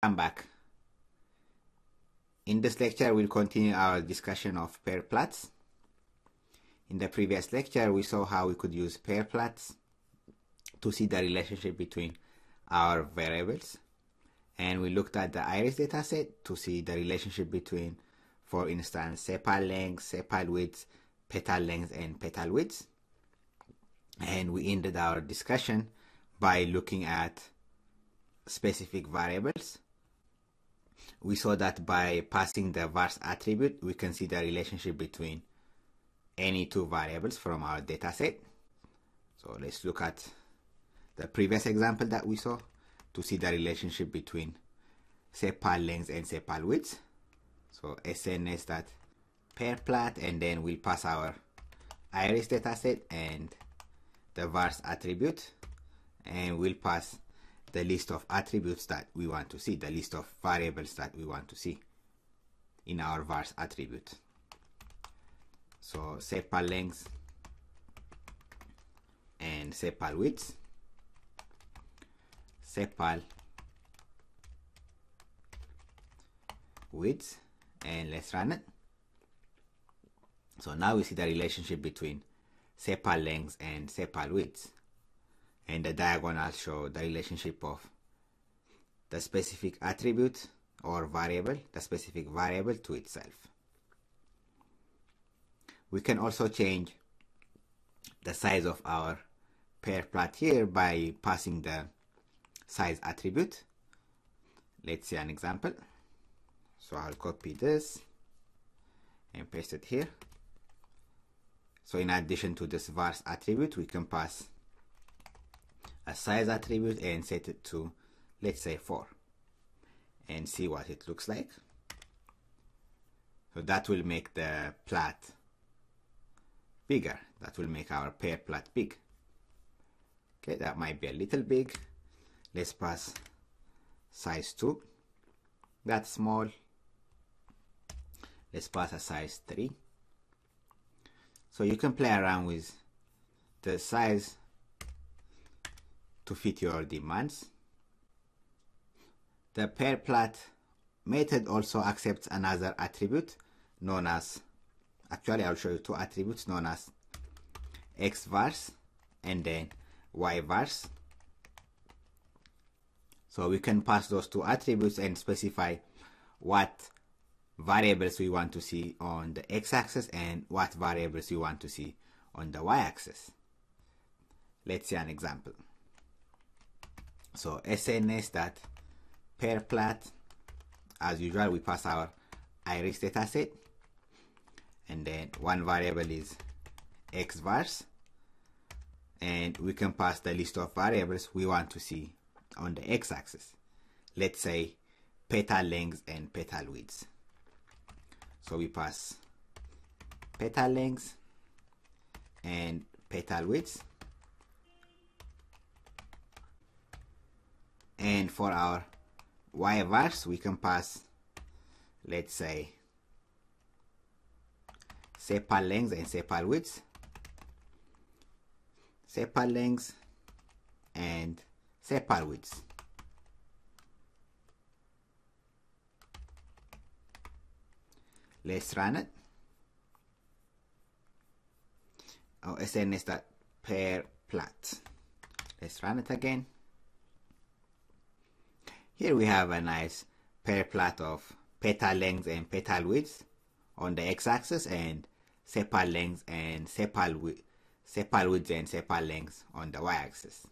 I'm back. In this lecture, we'll continue our discussion of pair plots. In the previous lecture, we saw how we could use pair plots to see the relationship between our variables. And we looked at the iris dataset to see the relationship between, for instance, sepal length, sepal width, petal length, and petal width. And we ended our discussion by looking at specific variables we saw that by passing the vars attribute, we can see the relationship between any two variables from our dataset. So let's look at the previous example that we saw to see the relationship between sepal length and sepal width. So SNS that pair plot and then we'll pass our iris dataset and the vars attribute and we'll pass the list of attributes that we want to see, the list of variables that we want to see in our vars attribute. So sepal length and sepal width, sepal width, and let's run it. So now we see the relationship between sepal length and sepal width and the diagonal show the relationship of the specific attribute or variable, the specific variable to itself. We can also change the size of our pair plot here by passing the size attribute. Let's see an example. So I'll copy this and paste it here. So in addition to this vars attribute, we can pass a size attribute and set it to let's say 4 and see what it looks like. So that will make the plot bigger. That will make our pair plot big. Okay that might be a little big. Let's pass size 2 that's small. Let's pass a size 3 so you can play around with the size to fit your demands. The pair plot method also accepts another attribute known as, actually I'll show you two attributes known as xvars and then yvars. So we can pass those two attributes and specify what variables we want to see on the x-axis and what variables we want to see on the y-axis. Let's see an example. So SNS that pair plot, as usual, we pass our iris dataset, and then one variable is xvars, and we can pass the list of variables we want to see on the x-axis. Let's say petal length and petal width. So we pass petal length and petal width and for our y vars we can pass let's say sepal length and sepal width sepal length and sepal width let's run it. Oh SNS that pair plot. Let's run it again here we have a nice pair plot of petal length and petal width on the x-axis and sepal length and sepal width, sepal width and sepal length on the y-axis.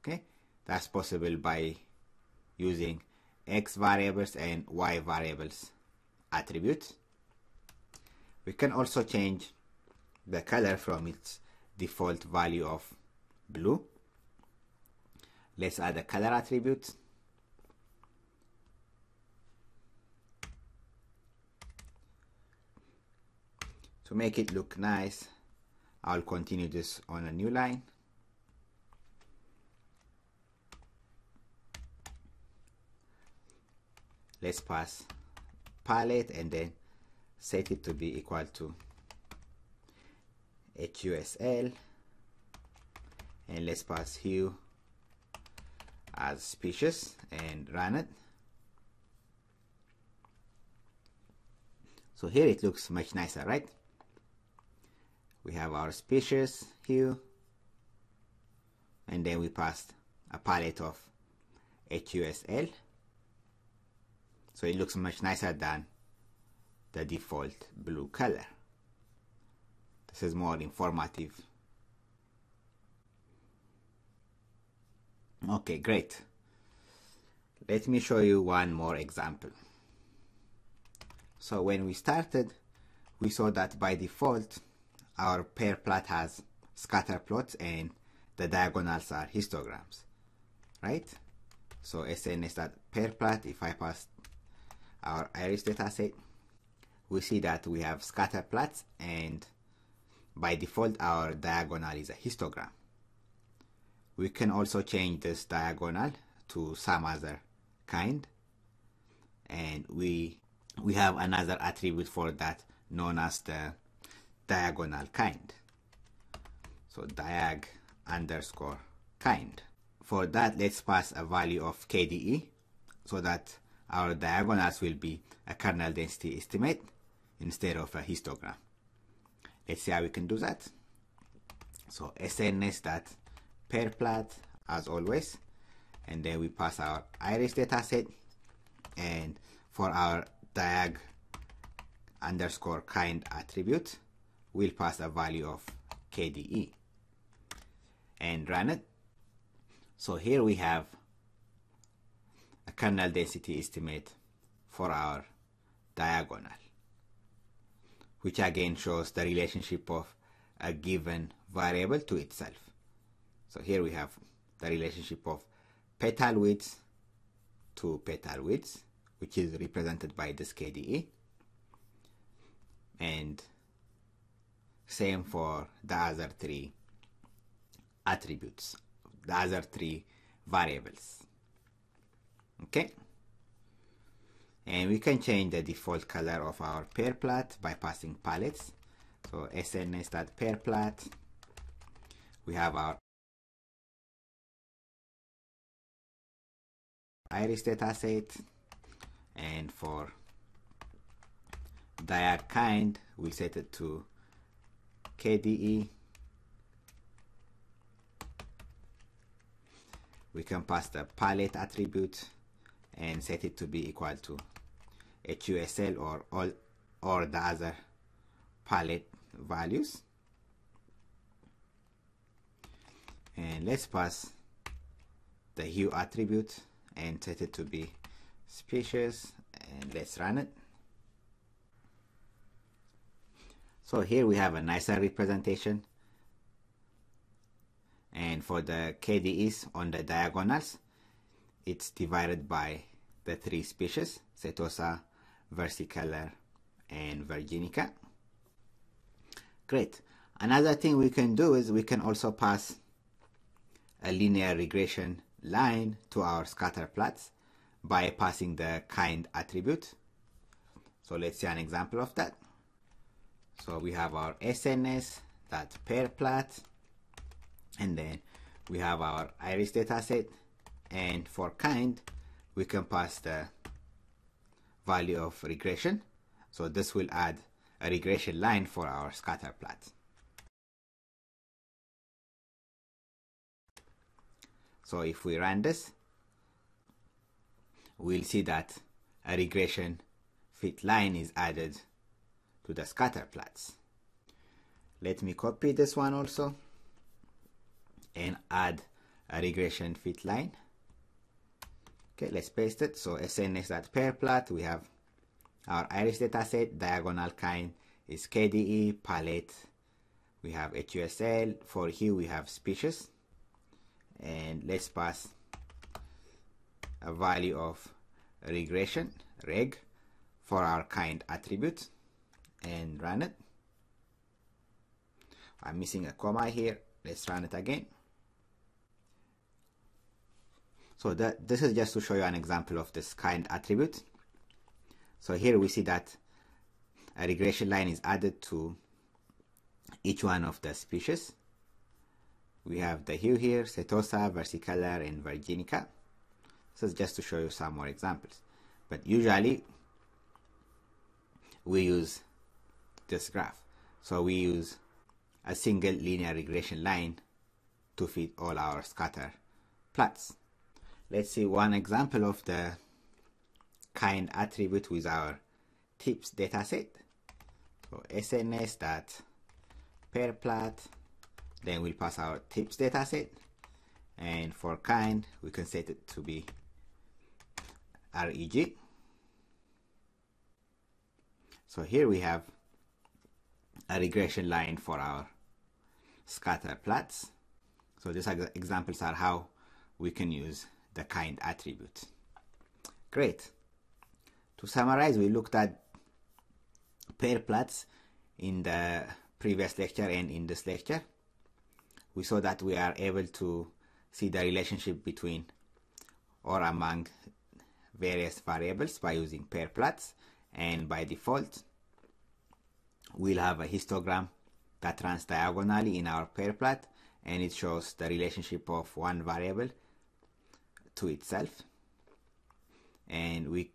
Okay, that's possible by using x variables and y variables attributes. We can also change the color from its default value of blue. Let's add a color attribute to make it look nice I'll continue this on a new line. Let's pass palette and then set it to be equal to HUSL and let's pass hue as species and run it. So here it looks much nicer right? We have our species here, and then we passed a palette of HUSL. So it looks much nicer than the default blue color. This is more informative. Okay, great. Let me show you one more example. So when we started, we saw that by default, our pair plot has scatter plots and the diagonals are histograms, right? So SNS pair plot, if I pass our iris dataset, we see that we have scatter plots and by default our diagonal is a histogram. We can also change this diagonal to some other kind and we we have another attribute for that known as the diagonal kind. So diag underscore kind. For that let's pass a value of KDE so that our diagonals will be a kernel density estimate instead of a histogram. Let's see how we can do that. So sns that pair plot as always and then we pass our iris dataset and for our diag underscore kind attribute we'll pass a value of KDE and run it. So here we have a kernel density estimate for our diagonal which again shows the relationship of a given variable to itself. So here we have the relationship of petal width to petal width, which is represented by this KDE. And same for the other three attributes, the other three variables. Okay? And we can change the default color of our pair plot by passing palettes. So sns.pair plot, we have our iris dataset and for diag kind we set it to KDE we can pass the palette attribute and set it to be equal to HUSL or all or the other palette values. And let's pass the hue attribute and set it to be species and let's run it so here we have a nicer representation and for the KDEs on the diagonals it's divided by the three species Setosa, versicolor and virginica great another thing we can do is we can also pass a linear regression line to our scatter plots by passing the kind attribute. So let's see an example of that. So we have our SNS, pair and then we have our iris dataset, and for kind, we can pass the value of regression. So this will add a regression line for our scatter plot. So if we run this, we'll see that a regression fit line is added to the scatter plots. Let me copy this one also and add a regression fit line. Okay, let's paste it. So sns.pair plot, we have our iris dataset, diagonal kind is KDE, palette, we have HUSL, for hue we have species, and let's pass a value of regression reg for our kind attribute and run it. I'm missing a comma here. Let's run it again. So that this is just to show you an example of this kind attribute. So here we see that a regression line is added to each one of the species. We have the hue here, Setosa, versicolor, and virginica. This is just to show you some more examples. But usually, we use this graph. So we use a single linear regression line to fit all our scatter plots. Let's see one example of the kind attribute with our tips dataset. So SNS dot pair plot, then we'll pass our tips dataset, and for kind we can set it to be reg. So here we have a regression line for our scatter plots. So these examples are how we can use the kind attribute. Great. To summarize, we looked at pair plots in the previous lecture and in this lecture. We saw that we are able to see the relationship between or among various variables by using pair plots and by default we'll have a histogram that runs diagonally in our pair plot and it shows the relationship of one variable to itself. And we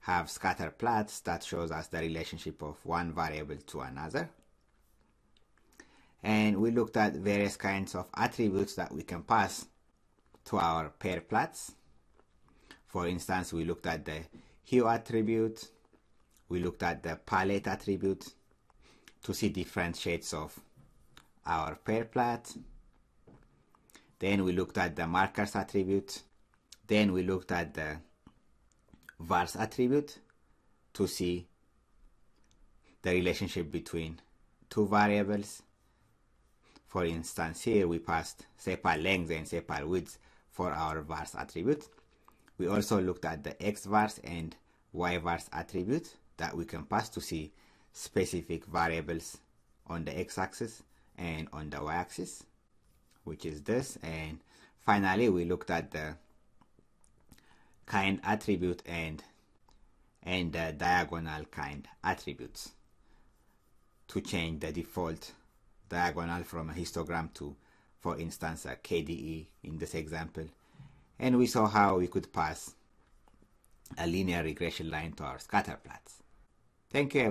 have scatter plots that shows us the relationship of one variable to another. And we looked at various kinds of attributes that we can pass to our pair plots. For instance we looked at the hue attribute. We looked at the palette attribute to see different shades of our pair plot then we looked at the markers attribute then we looked at the vars attribute to see the relationship between two variables. For instance, here we passed sepal length and sepal width for our vars attribute. We also looked at the x vars and y vars attribute that we can pass to see specific variables on the x-axis and on the y-axis, which is this. And finally, we looked at the kind attribute and and the diagonal kind attributes to change the default diagonal from a histogram to for instance a KDE in this example and we saw how we could pass a linear regression line to our scatter plots. Thank you